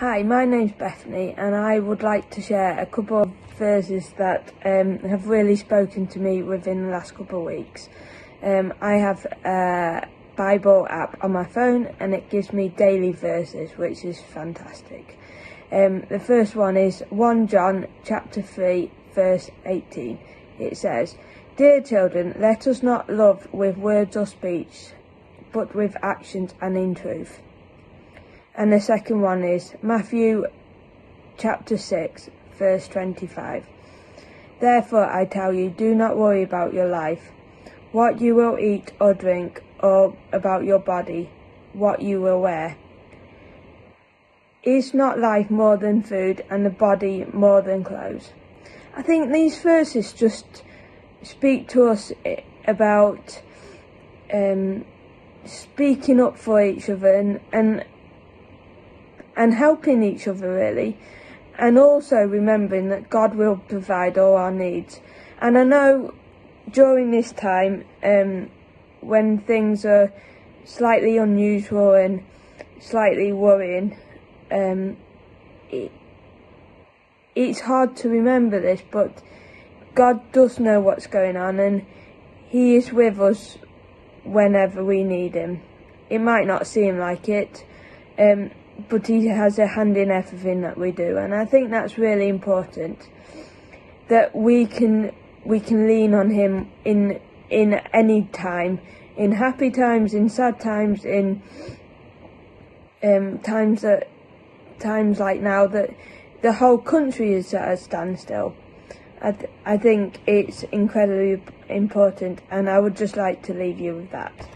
Hi, my name's Bethany, and I would like to share a couple of verses that um, have really spoken to me within the last couple of weeks. Um, I have a Bible app on my phone, and it gives me daily verses, which is fantastic. Um, the first one is 1 John chapter 3, verse 18. It says, Dear children, let us not love with words or speech, but with actions and in truth. And the second one is Matthew chapter 6, verse 25. Therefore I tell you, do not worry about your life, what you will eat or drink, or about your body, what you will wear. Is not life more than food, and the body more than clothes? I think these verses just speak to us about um, speaking up for each other and, and and helping each other really. And also remembering that God will provide all our needs. And I know during this time um, when things are slightly unusual and slightly worrying um, it, it's hard to remember this but God does know what's going on and he is with us whenever we need him. It might not seem like it um, but he has a hand in everything that we do, and I think that's really important. That we can we can lean on him in in any time, in happy times, in sad times, in um, times that times like now that the whole country is at a standstill. I, th- I think it's incredibly important, and I would just like to leave you with that.